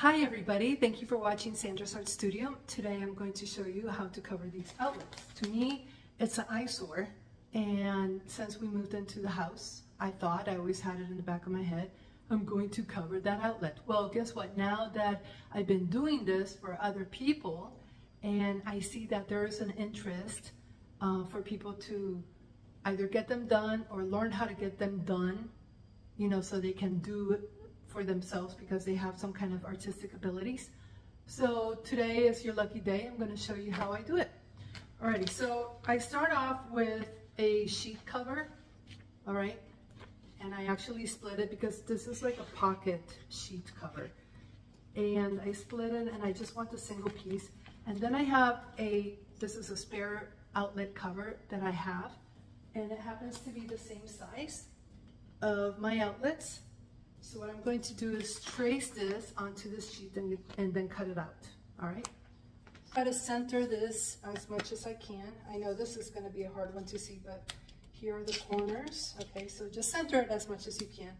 Hi everybody, thank you for watching Sandra's Art Studio. Today I'm going to show you how to cover these outlets. To me, it's an eyesore and since we moved into the house, I thought, I always had it in the back of my head, I'm going to cover that outlet. Well, guess what? Now that I've been doing this for other people and I see that there is an interest uh, for people to either get them done or learn how to get them done, you know, so they can do for themselves because they have some kind of artistic abilities. So today is your lucky day. I'm going to show you how I do it. Alrighty, so I start off with a sheet cover, all right? And I actually split it because this is like a pocket sheet cover. And I split it and I just want the single piece. And then I have a, this is a spare outlet cover that I have. And it happens to be the same size of my outlets. So what I'm going to do is trace this onto this sheet and, and then cut it out, all right? Try to center this as much as I can. I know this is gonna be a hard one to see, but here are the corners. Okay, so just center it as much as you can.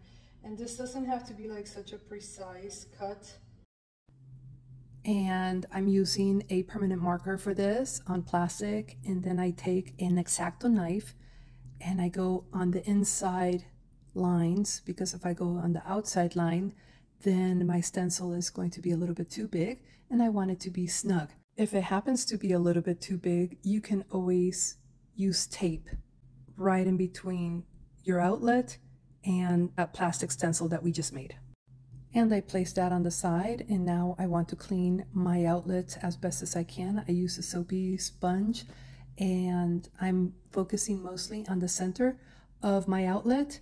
And this doesn't have to be like such a precise cut. And I'm using a permanent marker for this on plastic. And then I take an X-Acto knife and I go on the inside lines because if I go on the outside line, then my stencil is going to be a little bit too big and I want it to be snug. If it happens to be a little bit too big, you can always use tape right in between your outlet and a plastic stencil that we just made. And I place that on the side and now I want to clean my outlet as best as I can. I use a soapy sponge and I'm focusing mostly on the center of my outlet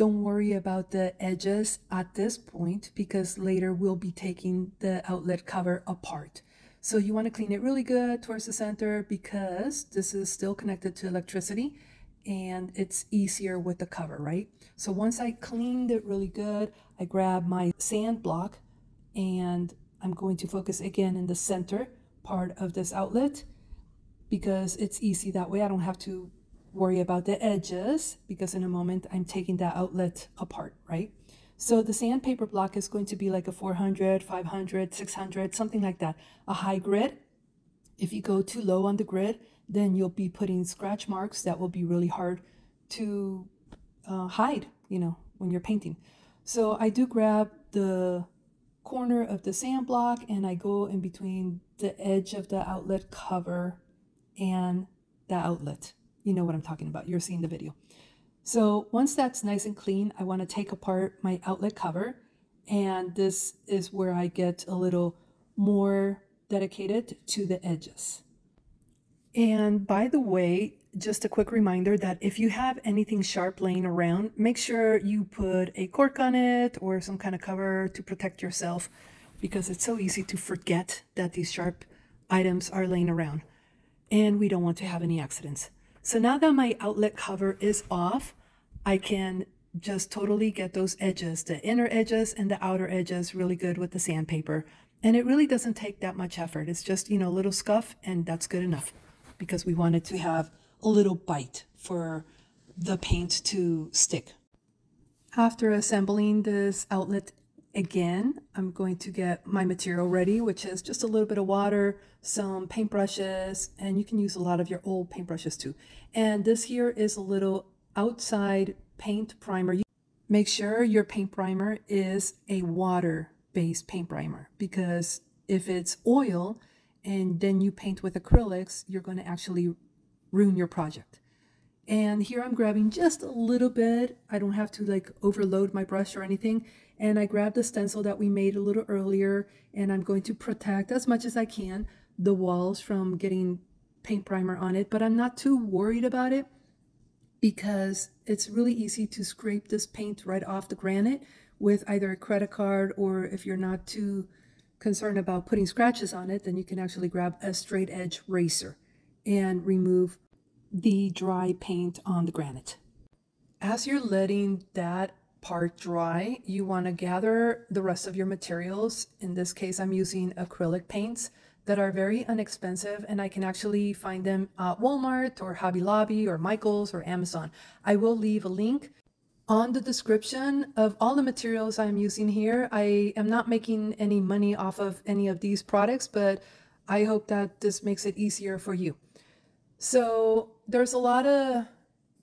don't worry about the edges at this point because later we'll be taking the outlet cover apart. So you want to clean it really good towards the center because this is still connected to electricity and it's easier with the cover, right? So once I cleaned it really good, I grab my sand block and I'm going to focus again in the center part of this outlet because it's easy that way. I don't have to worry about the edges because in a moment I'm taking that outlet apart, right? So the sandpaper block is going to be like a 400, 500, 600, something like that. A high grit. If you go too low on the grit, then you'll be putting scratch marks that will be really hard to uh, hide, you know, when you're painting. So I do grab the corner of the sand block and I go in between the edge of the outlet cover and the outlet. You know what I'm talking about. You're seeing the video. So once that's nice and clean, I want to take apart my outlet cover. And this is where I get a little more dedicated to the edges. And by the way, just a quick reminder that if you have anything sharp laying around, make sure you put a cork on it or some kind of cover to protect yourself because it's so easy to forget that these sharp items are laying around and we don't want to have any accidents. So now that my outlet cover is off, I can just totally get those edges, the inner edges and the outer edges really good with the sandpaper. And it really doesn't take that much effort. It's just, you know, a little scuff and that's good enough because we wanted to have a little bite for the paint to stick. After assembling this outlet again, I'm going to get my material ready, which is just a little bit of water, some paintbrushes, and you can use a lot of your old paintbrushes too. And this here is a little outside paint primer. Make sure your paint primer is a water-based paint primer because if it's oil and then you paint with acrylics, you're going to actually ruin your project. And here I'm grabbing just a little bit. I don't have to like overload my brush or anything. And I grabbed the stencil that we made a little earlier and I'm going to protect as much as I can the walls from getting paint primer on it, but I'm not too worried about it because it's really easy to scrape this paint right off the granite with either a credit card or if you're not too concerned about putting scratches on it, then you can actually grab a straight edge razor and remove the dry paint on the granite. As you're letting that part dry, you want to gather the rest of your materials. In this case, I'm using acrylic paints that are very inexpensive and I can actually find them at Walmart or Hobby Lobby or Michael's or Amazon. I will leave a link on the description of all the materials I'm using here. I am not making any money off of any of these products, but I hope that this makes it easier for you. So there's a lot of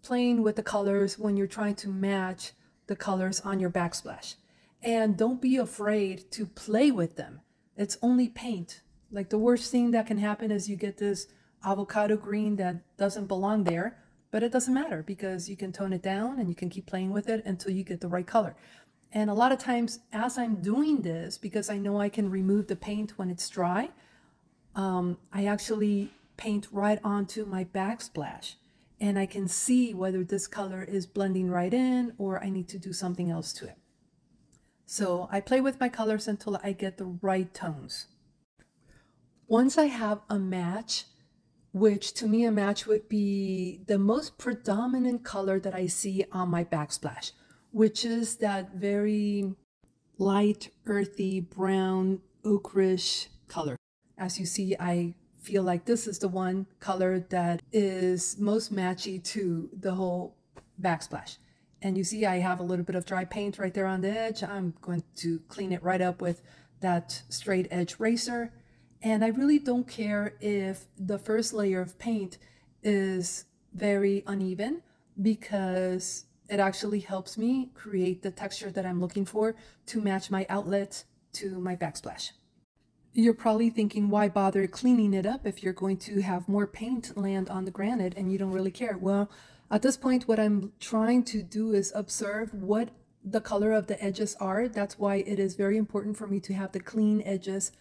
playing with the colors when you're trying to match the colors on your backsplash. And don't be afraid to play with them. It's only paint. Like the worst thing that can happen is you get this avocado green that doesn't belong there but it doesn't matter because you can tone it down and you can keep playing with it until you get the right color. And a lot of times as I'm doing this, because I know I can remove the paint when it's dry, um, I actually paint right onto my backsplash and I can see whether this color is blending right in or I need to do something else to it. So I play with my colors until I get the right tones. Once I have a match which to me a match would be the most predominant color that I see on my backsplash, which is that very light, earthy, brown, ochreish color. As you see, I feel like this is the one color that is most matchy to the whole backsplash. And you see I have a little bit of dry paint right there on the edge. I'm going to clean it right up with that straight edge razor and I really don't care if the first layer of paint is very uneven because it actually helps me create the texture that I'm looking for to match my outlet to my backsplash. You're probably thinking, why bother cleaning it up if you're going to have more paint land on the granite and you don't really care? Well, at this point, what I'm trying to do is observe what the color of the edges are. That's why it is very important for me to have the clean edges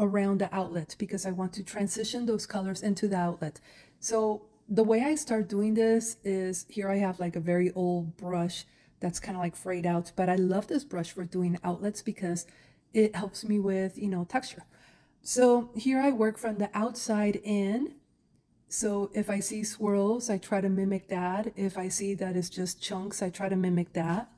around the outlet because I want to transition those colors into the outlet. So the way I start doing this is here I have like a very old brush that's kind of like frayed out, but I love this brush for doing outlets because it helps me with, you know, texture. So here I work from the outside in. So if I see swirls, I try to mimic that. If I see that it's just chunks, I try to mimic that.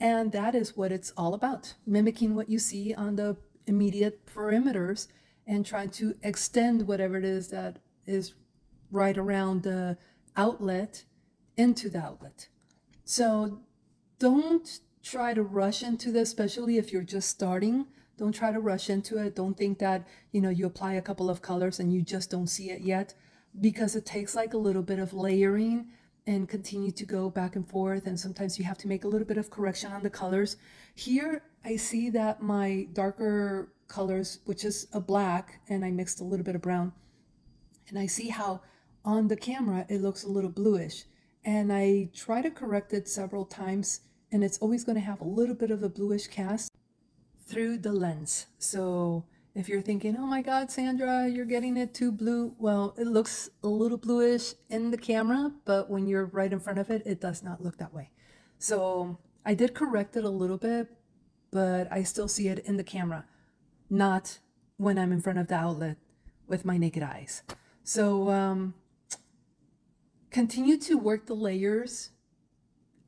And that is what it's all about, mimicking what you see on the immediate perimeters and trying to extend whatever it is that is right around the outlet into the outlet. So don't try to rush into this, especially if you're just starting. Don't try to rush into it. Don't think that, you know, you apply a couple of colors and you just don't see it yet because it takes like a little bit of layering and continue to go back and forth. And sometimes you have to make a little bit of correction on the colors. Here, I see that my darker colors, which is a black, and I mixed a little bit of brown, and I see how on the camera it looks a little bluish. And I try to correct it several times, and it's always going to have a little bit of a bluish cast through the lens. So if you're thinking, oh my God, Sandra, you're getting it too blue. Well, it looks a little bluish in the camera, but when you're right in front of it, it does not look that way. So I did correct it a little bit, but I still see it in the camera, not when I'm in front of the outlet with my naked eyes. So um, continue to work the layers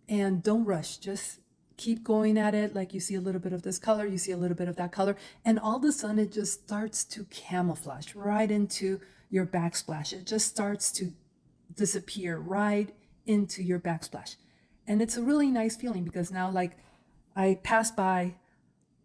and don't rush. Just keep going at it like you see a little bit of this color you see a little bit of that color and all of a sudden it just starts to camouflage right into your backsplash. It just starts to disappear right into your backsplash. And it's a really nice feeling because now like i pass by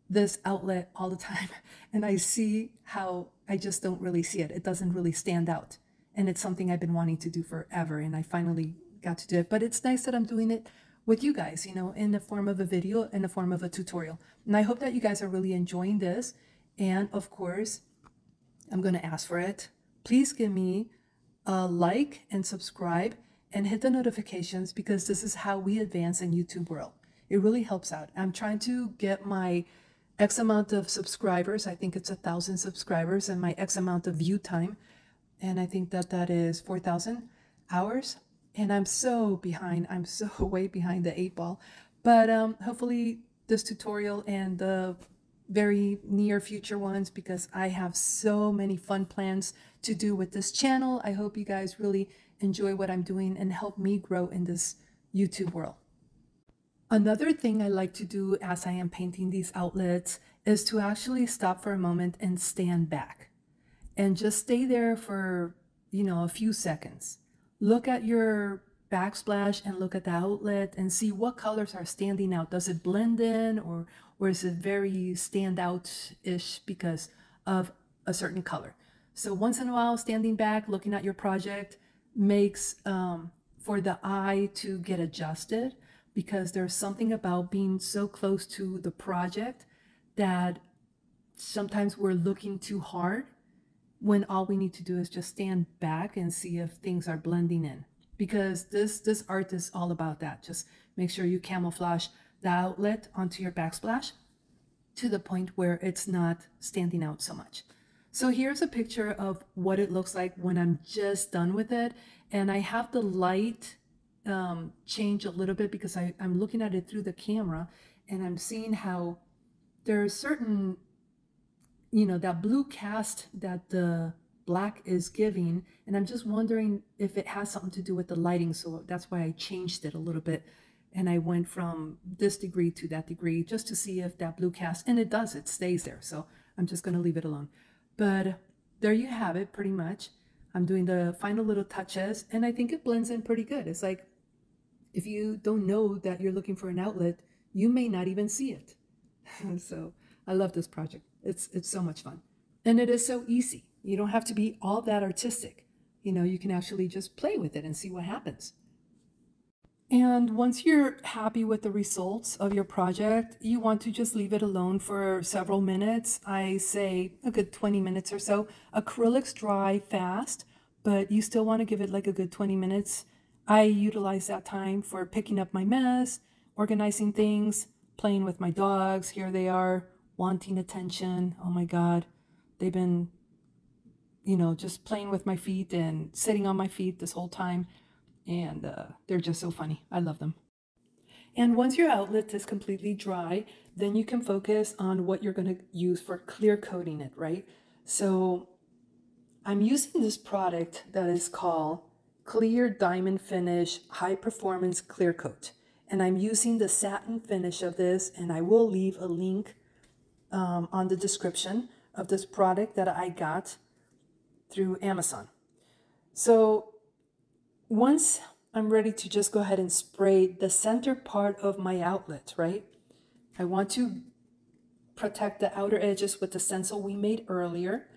this outlet all the time and i see how i just don't really see it. It doesn't really stand out. And it's something i've been wanting to do forever and i finally got to do it. But it's nice that i'm doing it with you guys, you know, in the form of a video, in the form of a tutorial. And I hope that you guys are really enjoying this. And of course, I'm going to ask for it. Please give me a like and subscribe and hit the notifications because this is how we advance in YouTube world. It really helps out. I'm trying to get my X amount of subscribers. I think it's a thousand subscribers and my X amount of view time. And I think that that is 4,000 hours and I'm so behind. I'm so way behind the eight ball. But um, hopefully this tutorial and the very near future ones because I have so many fun plans to do with this channel. I hope you guys really enjoy what I'm doing and help me grow in this YouTube world. Another thing I like to do as I am painting these outlets is to actually stop for a moment and stand back and just stay there for, you know, a few seconds look at your backsplash and look at the outlet and see what colors are standing out. Does it blend in or, or is it very stand out-ish because of a certain color? So once in a while, standing back, looking at your project makes um, for the eye to get adjusted because there's something about being so close to the project that sometimes we're looking too hard when all we need to do is just stand back and see if things are blending in. Because this this art is all about that. Just make sure you camouflage the outlet onto your backsplash to the point where it's not standing out so much. So here's a picture of what it looks like when I'm just done with it. And I have the light um, change a little bit because I, I'm looking at it through the camera and I'm seeing how there are certain, you know, that blue cast that the black is giving. And I'm just wondering if it has something to do with the lighting. So that's why I changed it a little bit. And I went from this degree to that degree just to see if that blue cast, and it does, it stays there. So I'm just going to leave it alone. But there you have it pretty much. I'm doing the final little touches and I think it blends in pretty good. It's like if you don't know that you're looking for an outlet, you may not even see it. so I love this project. It's it's so much fun. And it is so easy. You don't have to be all that artistic. You know, you can actually just play with it and see what happens. And once you're happy with the results of your project, you want to just leave it alone for several minutes. I say a good 20 minutes or so. Acrylics dry fast, but you still want to give it like a good 20 minutes. I utilize that time for picking up my mess, organizing things, playing with my dogs. Here they are, wanting attention. Oh my God. They've been, you know, just playing with my feet and sitting on my feet this whole time and uh, they're just so funny. I love them. And once your outlet is completely dry, then you can focus on what you're going to use for clear coating it, right? So I'm using this product that is called Clear Diamond Finish High Performance Clear Coat. And I'm using the satin finish of this, and I will leave a link um, on the description of this product that I got through Amazon. So once I'm ready to just go ahead and spray the center part of my outlet, right? I want to protect the outer edges with the stencil we made earlier.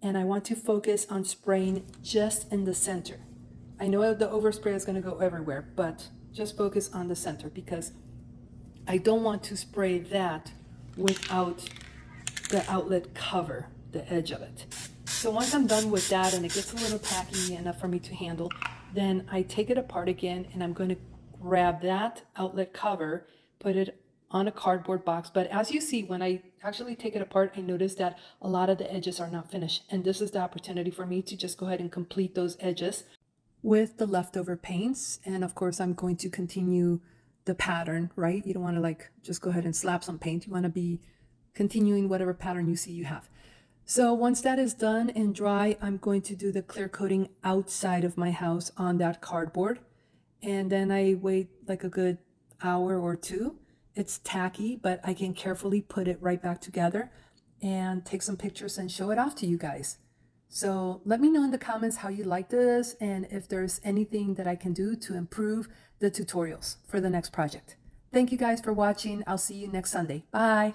And I want to focus on spraying just in the center. I know the overspray is going to go everywhere, but just focus on the center because I don't want to spray that without the outlet cover, the edge of it. So once I'm done with that and it gets a little tacky enough for me to handle, then I take it apart again and I'm going to grab that outlet cover, put it on a cardboard box. But as you see, when I actually take it apart, I notice that a lot of the edges are not finished. And this is the opportunity for me to just go ahead and complete those edges with the leftover paints. And of course, I'm going to continue the pattern, right? You don't want to like just go ahead and slap some paint. You want to be continuing whatever pattern you see you have. So once that is done and dry, I'm going to do the clear coating outside of my house on that cardboard. And then I wait like a good hour or two. It's tacky, but I can carefully put it right back together and take some pictures and show it off to you guys. So let me know in the comments how you like this and if there's anything that I can do to improve the tutorials for the next project. Thank you guys for watching. I'll see you next Sunday. Bye.